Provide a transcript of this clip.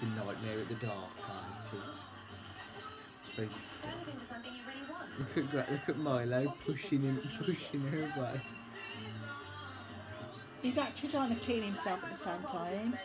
fucking nightmare at the dark, can't? It's very- Look at Gra- look at Milo pushing him, pushing her away. He's actually trying to clean himself at the same time.